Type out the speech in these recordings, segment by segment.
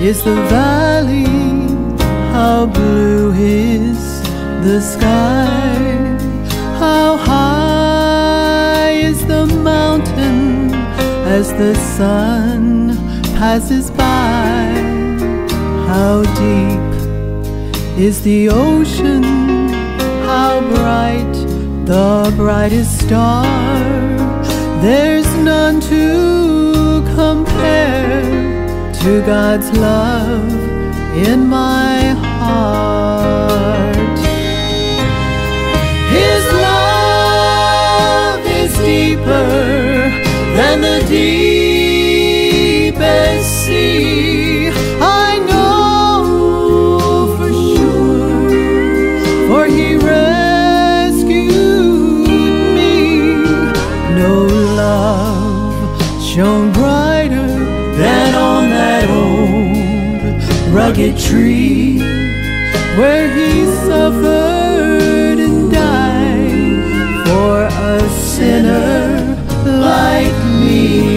is the valley, how blue is the sky, how high is the mountain as the sun passes by, how deep is the ocean, how bright the brightest star. There's none to compare to God's love in my heart. Rugged tree where He suffered and died for a sinner like me.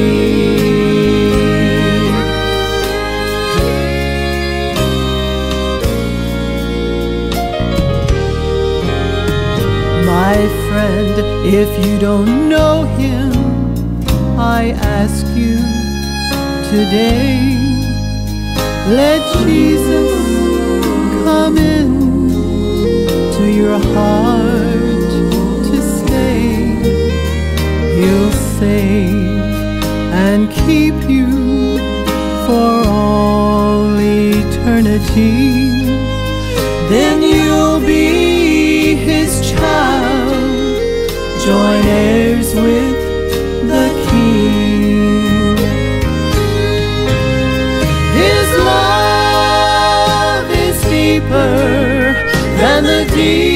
My friend, if you don't know him, I ask you today, let Jesus come in to your heart to stay. He'll save and keep you for all eternity. Then you'll be his child, join heirs with deeper than the deepest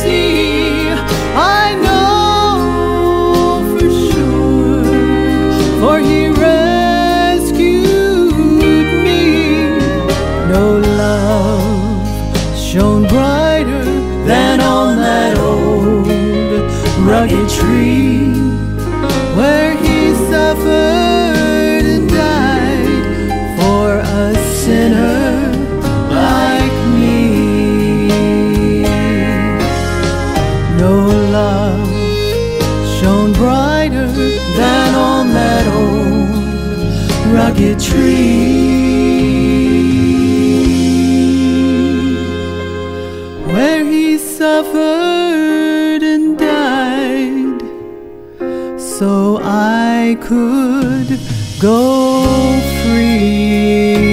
sea. I know for sure, for He rescued me. No love shone brighter than on that old rugged tree where he suffered No love shone brighter than on that old rugged tree where he suffered and died so I could go free.